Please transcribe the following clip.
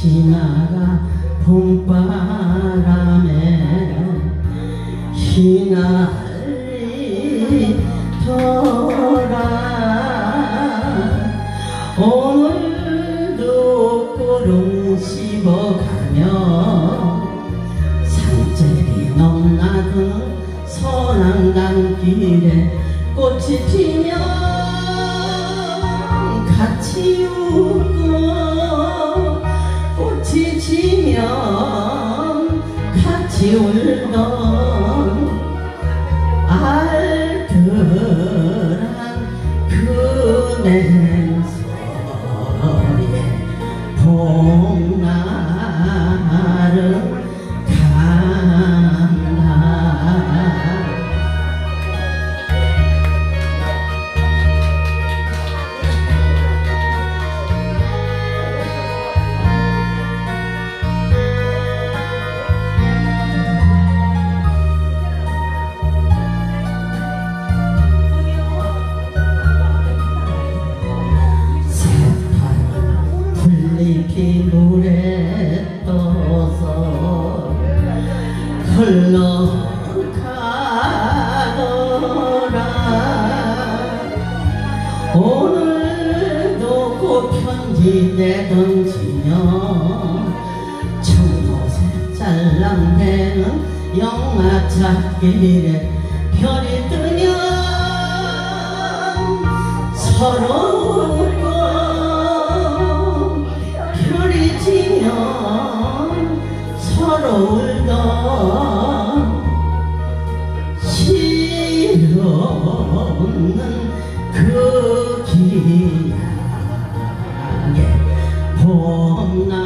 지나가 봄바람에 휘날리더라 오늘도 구름 씹어가며 산절이 넘나든 서난간 길에 꽃이 피 같이 울던 알뜰한 그 맨소리에 불리기 물에 떠서 흘러가더라. 오늘도 그 편지 내던지며 청도새 짤랑대는 영화찻길에 별이 뜨면 서로 예, 봄날